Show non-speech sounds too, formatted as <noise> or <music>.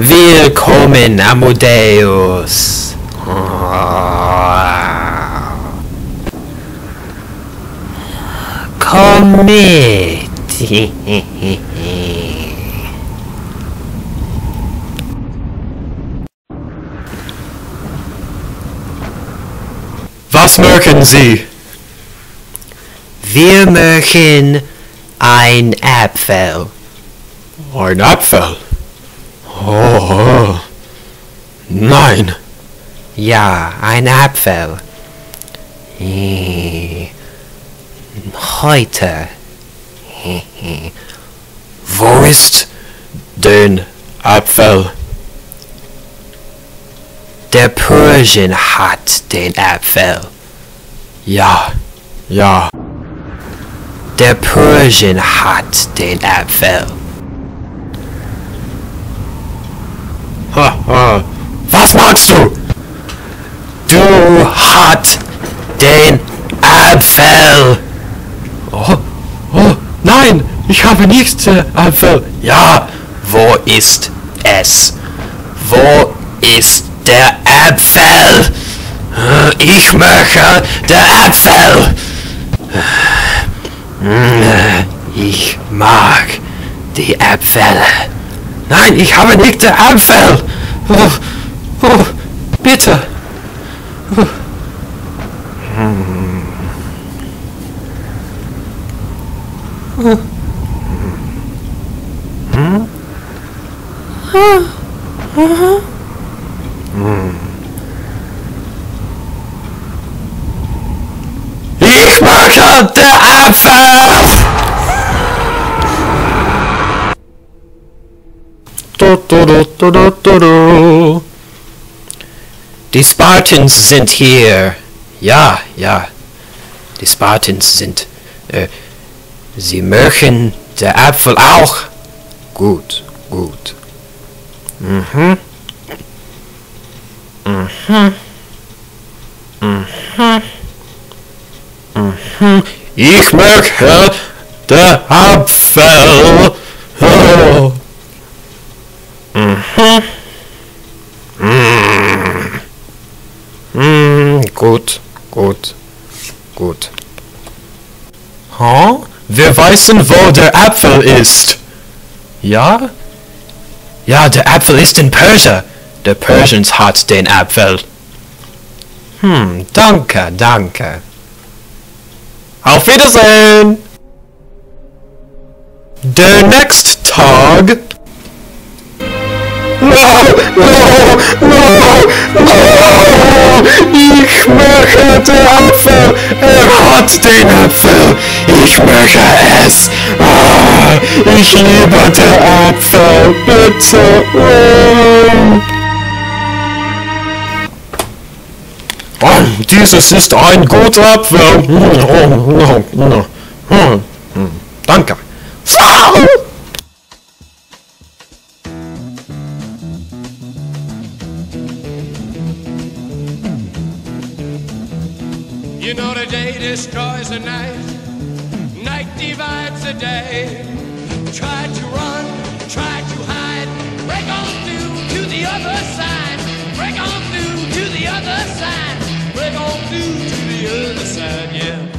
Willkommen, Amadeus. Komm mit. Was mögen Sie? Wir möchten ein Apfel. Ein Apfel? Oh, nein. Ja, ein Apfel. Heute. Wo ist den Apfel? Der Persian hat den Apfel. Ja, ja. Der Persian hat den Apfel. <laughs> Was magst du? Du hat den Apfel. Oh, oh, nein, ich habe nicht den Apfel. Ja, wo ist es? Wo ist der Apfel? Ich möchte der Apfel. Ich mag die Äpfel. Nein, ich habe nicht den Apfel. Oh, oh, bitte. Ich möchte der Apfel. Die Spartans sind hier. Ja, ja. Die Spartans sind. Äh, sie möchten der Apfel auch. Gut, gut. Mhm. Mhm. Mhm. Mhm. Ich möchte den Apfel. Oh. Mhm. Mm, gut, gut, gut. Huh? Wir wissen, wo der Apfel ist. Ja? Ja, der Apfel ist in Persia. Der Persians hat den Apfel. Hm, danke, danke. Auf Wiedersehen! Der nächste Tag. No, no, no, no. Den Apfel. Er hat den Apfel. Ich möchte es. Ah, ich liebe den Apfel. Bitte. Oh, dieses ist ein guter Apfel. Danke. You know the day destroys the night, night divides the day. Try to run, try to hide, break on through to the other side, break on through to the other side, break on through to the other side, yeah.